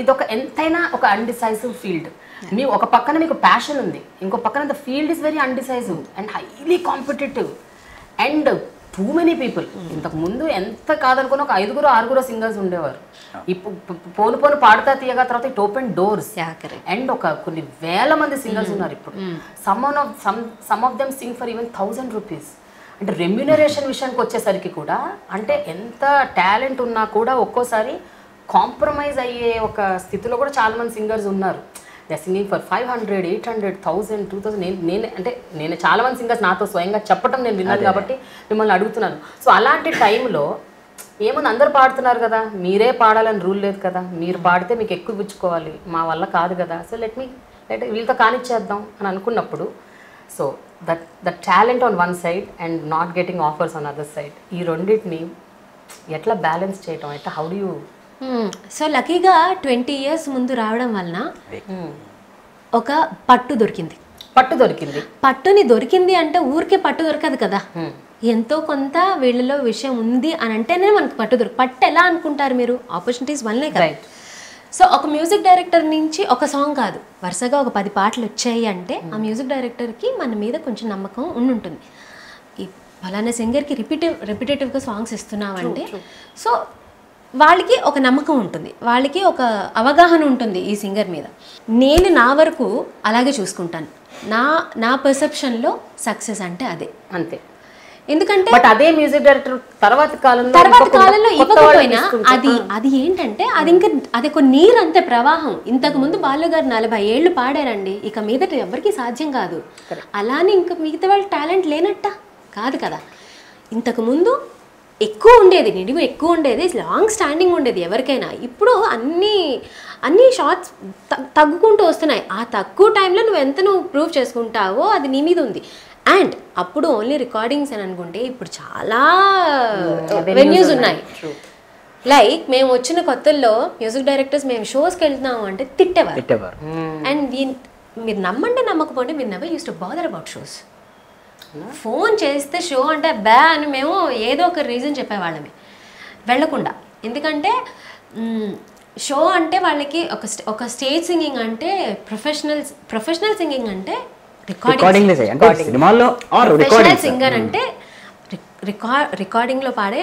ఇది ఒక ఎంతైనా ఒక అన్డిసైజివ్ ఫీల్డ్ మీ ఒక పక్కన మీకు ప్యాషన్ ఉంది ఇంకో పక్కన the field is very undecisive and highly competitive and too many people ఇంతకు ముందు ఎంత కాదనుకున్న ఒక ఐదుగురు ఆరుగురు సింగర్స్ ఉండేవారు. ఇప్పుడు పోను పోను పాడుతా తీయగా తర్వాత ఇట్ ఓపెన్ డోర్స్. అండ్ ఒక కొన్ని వేల మంది సింగర్స్ ఉన్నారు ఇప్పుడు. Some of some some of them sing for even thousand rupees అంటే రెమ్యునరేషన్ విషయానికి వచ్చేసరికి కూడా అంటే ఎంత టాలెంట్ ఉన్నా కూడా ఒక్కోసారి కాంప్రమైజ్ అయ్యే ఒక స్థితిలో కూడా చాలా మంది సింగర్స్ ఉన్నారు. They singing for five hundred eight hundred thousand two thousand నేను నేను అంటే నేను చాలా మంది సింగర్స్ నాతో స్వయంగా చెప్పడం నేను విన్నాను కాబట్టి మిమ్మల్ని అడుగుతున్నాను. సో అలాంటి టైంలో ఏముంది? అందరు పాడుతున్నారు కదా. మీరే పాడాలని రూల్ లేదు కదా. మీరు పాడితే మీకు ఎక్కువ ఇచ్చుకోవాలి మా వల్ల కాదు కదా. సో లెట్ మీ లెట్ వీళ్ళతో కానిచ్చేద్దాం అని అనుకున్నప్పుడు so that the talent on one side and not getting offers on other side ఈ రెండింటిని ఎట్లా బ్యాలెన్స్ చేయటం? ఎట్లా హౌ డూ యూ సో లక్కీగా ట్వంటీ ఇయర్స్ ముందు రావడం వలన ఒక పట్టు దొరికింది. పట్టు దొరికింది. పట్టుని దొరికింది అంటే ఊరికే పట్టు దొరకదు కదా. ఎంతో కొంత వీళ్ళలో విషయం ఉంది అని అంటేనే మనకు పట్టు దొరికి పట్టు ఎలా అనుకుంటారు మీరు? ఆపర్చునిటీస్ వల్లనే కదా. సో ఒక మ్యూజిక్ డైరెక్టర్ నుంచి ఒక సాంగ్ కాదు. వరుసగా ఒక పది పాటలు వచ్చాయి అంటే ఆ మ్యూజిక్ డైరెక్టర్కి మన మీద కొంచెం నమ్మకం ఉండుంటుంది. ఈ ఫలానా సింగర్కి రిపీటివ్ రిపిటేటివ్గా సాంగ్స్ ఇస్తున్నామంటే సో వాళ్ళకి ఒక నమ్మకం ఉంటుంది. వాళ్ళకి ఒక అవగాహన ఉంటుంది ఈ సింగర్ మీద. నేను నా వరకు అలాగే చూసుకుంటాను. నా నా పర్సెప్షన్లో సక్సెస్ అంటే అదే. అంతే. ఎందుకంటే బట్ అదే మ్యూజిక్ డైరెక్టర్ తర్వాత కాలంలో తర్వాత కాలంలో ఇవ్వకపోయినా అది అది ఏంటంటే అది ఇంకా అది ఒక నీరు అంతే ప్రవాహం. ఇంతకు ముందు బాలు గారు నలభై ఏళ్ళు పాడారండి. ఇక మీదట ఎవరికి సాధ్యం కాదు. అలానే ఇంకా మిగతా వాళ్ళ టాలెంట్ లేనట్ట? కాదు కదా. ఇంతకు ముందు ఎక్కువ ఉండేది నిడివి ఎక్కువ ఉండేది లాంగ్ స్టాండింగ్ ఉండేది ఎవరికైనా. ఇప్పుడు అన్ని అన్ని షార్ట్స్ తగ్గుకుంటూ వస్తున్నాయి. ఆ తక్కువ టైంలో నువ్వు ఎంత నువ్వు ప్రూవ్ చేసుకుంటావో అది నీ మీద ఉంది. అండ్ అప్పుడు ఓన్లీ రికార్డింగ్స్ అని అనుకుంటే ఇప్పుడు చాలా వెన్యూస్ ఉన్నాయి. లైక్ మేము వచ్చిన కొత్తల్లో మ్యూజిక్ డైరెక్టర్స్ మేము షోస్కి వెళ్తున్నాము అంటే తిట్టేవారు. అండ్ మీరు నమ్మంటే నమ్మకపోండి మీరు never used to bother about shows phone చేస్తే షో అంటే బ్యా అని మేము ఏదో ఒక రీజన్ చెప్పేవాళ్ళమే. వెళ్ళకుండా. ఎందుకంటే షో అంటే వాళ్ళకి ఒక ఒక స్టేజ్ సింగింగ్ అంటే ప్రొఫెషనల్ ప్రొఫెషనల్ సింగింగ్ అంటే రికార్డింగ్ రికార్డింగ్ అంటే సినిమాల్లో ఆర్ ప్రొఫెషనల్ రికార్డింగ్ సింగర్ అంటే రికార్డ్ రికార్డింగ్లో పాడే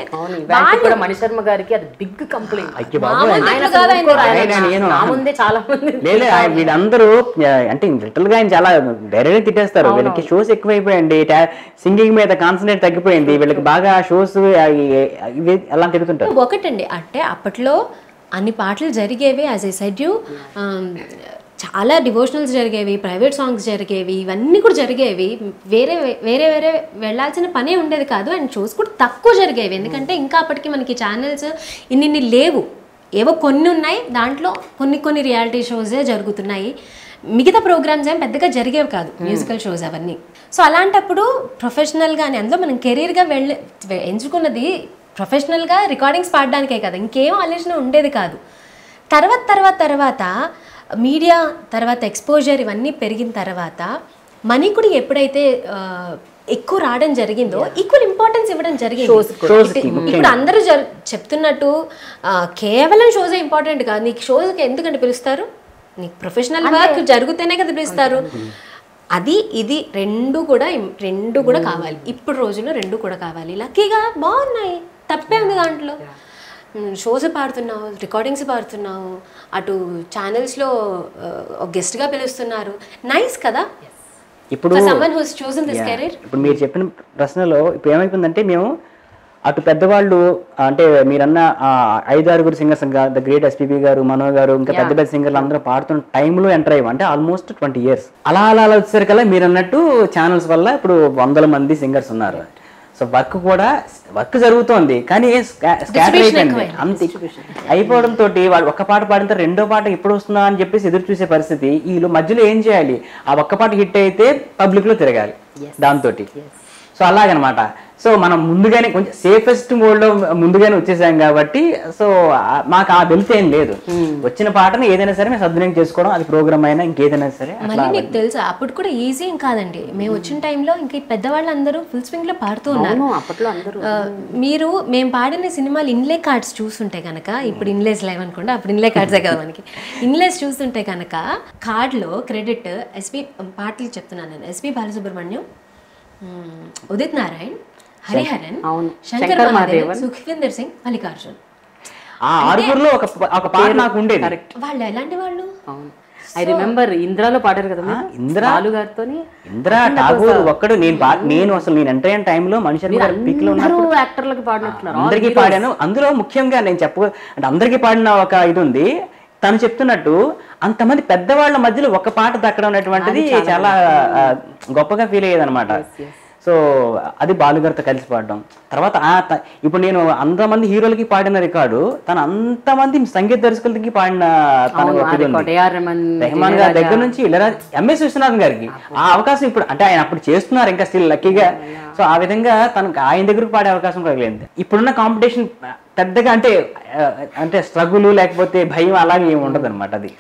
కూడా మణిశర్మ గారికి అది బిగ్ కంప్లైంట్. ముందు చాలా మంది లేదు ఆయన వీళ్ళందరూ అంటే లిటిల్గా ఆయన చాలా డైరెక్ట్ తిట్టేస్తారు. వీళ్ళకి షోస్ ఎక్కువైపోయండి సింగింగ్ మీద కాన్సన్ట్రేట్ తగ్గిపోయింది వీళ్ళకి బాగా షోస్ ఇవి అలా తిరుగుతుంటారు. ఒకటండి అంటే అప్పట్లో అన్ని పాటలు జరిగేవి యాజ్ ఐ సెడ్ యూ చాలా డివోషనల్స్ జరిగేవి ప్రైవేట్ సాంగ్స్ జరిగేవి ఇవన్నీ కూడా జరిగేవి. వేరే వేరే వేరే వెళ్ళాల్సిన పనే ఉండేది కాదు. అండ్ షోస్ కూడా తక్కువ జరిగేవి. ఎందుకంటే ఇంకా అప్పటికి మనకి ఛానల్స్ ఇన్ని లేవు. ఏవో కొన్ని ఉన్నాయి. దాంట్లో కొన్ని కొన్ని రియాలిటీ షోసే జరుగుతున్నాయి. మిగతా ప్రోగ్రామ్స్ ఏం పెద్దగా జరిగేవి కాదు. మ్యూజికల్ షోస్ అవన్నీ. సో అలాంటప్పుడు ప్రొఫెషనల్గా అని అందులో మనం కెరీర్గా వెళ్ళి ఎంచుకున్నది ప్రొఫెషనల్గా రికార్డింగ్స్ పాడడానికే కదా. ఇంకేం ఆలోచన ఉండేది కాదు. తర్వాత తర్వాత తర్వాత మీడియా తర్వాత ఎక్స్పోజర్ ఇవన్నీ పెరిగిన తర్వాత మనీ కూడా ఎప్పుడైతే ఎక్కువ రావడం జరిగిందో ఈక్వల్ ఇంపార్టెన్స్ ఇవ్వడం జరిగింది. ఇప్పుడు- అందరూ జరు చెప్తున్నట్టు కేవలం షోసే ఇంపార్టెంట్ కాదు. నీకు షోస్కి ఎందుకంటే పిలుస్తారు? నీకు ప్రొఫెషనల్ వర్క్ జరుగుతూనే కదా పిలుస్తారు. అది ఇది రెండు కూడా రెండు కూడా కావాలి. ఇప్పుడు రోజుల్లో రెండు కూడా కావాలి. లక్కీగా బాగున్నాయి. తప్పే ఉంది దాంట్లో. షోస్ పాడుతున్నావు రికార్డింగ్స్ పాడుతున్నావు అటు ఛానల్స్లో గెస్ట్గా పిలుస్తున్నారు. నైస్ కదా? ఇప్పుడు ఇప్పుడు మీరు చెప్పిన ప్రశ్నలో ఇప్పుడు ఏమైపోయిందంటే మేము అటు పెద్దవాళ్ళు అంటే మీరన్న ఆ, ఐదు ఆరుగురు సింగర్స్ ద గ్రేట్ ఎస్పీబీ గారు మనో గారు ఇంకా పెద్ద పెద్ద సింగర్లు అందరూ పాడుతున్న టైంలో ఎంటర్ అయ్యాం. అంటే ఆల్మోస్ట్ ట్వంటీ ఇయర్స్ అలా అలా అలా వచ్చేసరికల్లా మీరు అన్నట్టు ఛానల్స్ వల్ల ఇప్పుడు వందల మంది సింగర్స్ ఉన్నారు. సో వర్క్ కూడా వర్క్ జరుగుతోంది. కానీ స్కాటర్ అయిపోయింది. అంత. అయిపోవడం తోటి వాడు ఒక్క పాట పాడిన రెండో పాట ఎప్పుడు వస్తుందా అని చెప్పేసి ఎదురు చూసే పరిస్థితి. వీళ్ళు మధ్యలో ఏం చేయాలి? ఆ ఒక్క పాట హిట్ అయితే పబ్లిక్లో తిరగాలి దాంతో సో అలాగనమాట. సో మనం ముందుగానే కొంచెం సేఫెస్ట్ మోడ్లో ముందుగానే వచ్చేసాం కాబట్టి సో మాకు ఆ వెళ్తే ఏం లేదు. వచ్చిన పాటని ఏదైనా సరే మేము సద్వినియోగం చేసుకోవడం అది ప్రోగ్రామ్ అయినా ఇంకేదైనా సరే మళ్ళీ నీకు తెలుసా అప్పుడు కూడా ఈజీ ఏం కాదండి. మేము వచ్చిన టైంలో ఇంకా ఈ పెద్దవాళ్ళందరూ ఫుల్ స్వింగ్లో పాడుతూ ఉన్నారు. అప్పట్లో అందరూ. మీరు మేము పాడిన సినిమాలు ఇన్లే కార్డ్స్ చూస్తుంటే కనుక ఇప్పుడు ఇన్లేస్ లేవు అనుకోండి అప్పుడు ఇన్లే కార్డ్సే కదా మనకి. ఇన్లేస్ చూస్తుంటే కనుక కార్డ్లో క్రెడిట్ ఎస్పి పాటలు చెప్తున్నాను నేను. ఎస్పి బాలసుబ్రహ్మణ్యం ఉదిత్ నారాయణ్ హరిహరన్ అవును. శంకర్ మహాదేవన్. సుఖవిందర్ సింగ్ మల్లికార్జున్. ఆ ఆరుగురులో ఒక ఒక పాట నాకు ఉండేది. వాళ్ళు ఎలాంటి వాళ్ళు? అవును. ఐ రిమెంబర్ ఇంద్రాలో పాడారు కదా? ఇంద్ర? బాలు గారితోని ఇందిరా ఠాగూర్ ఒక్కడు నేను నేను అసలు నేను ఎంటర్ అయిన టైంలో మనిషి గారు పీక్లో అందరూ యాక్టర్లకి పాడినట్టున్నారు. అందరికీ పాడాను. అందులో ముఖ్యంగా నేను చెప్ప అంటే అందరికీ పాడిన ఒక ఇది ఉంది. తను చెప్తున్నట్టు అంతమంది పెద్దవాళ్ళ మధ్యలో ఒక పాట దక్కడం అనేటువంటిది చాలా గొప్పగా ఫీల్ అయ్యేది అనమాట సో అది బాలుగారితో కలిసి పాడడం. తర్వాత ఇప్పుడు నేను అంతమంది హీరోలకి పాడిన రికార్డు తను అంతమంది సంగీత దర్శకులకి పాడిన రెహమాన్ గారి దగ్గర నుంచి ఎంఎస్ విశ్వనాథన్ గారికి. ఆ అవకాశం ఇప్పుడు అంటే ఆయన అప్పుడు చేస్తున్నారు ఇంకా స్టిల్ లక్కీగా సో ఆ విధంగా తనకు ఆయన దగ్గరకు పాడే అవకాశం కలిగింది ఇప్పుడున్న కాంపిటీషన్ పెద్దగా అంటే అంటే స్ట్రగుల్ లేకపోతే భయం అలాగే ఏమి ఉండదు అనమాట అది.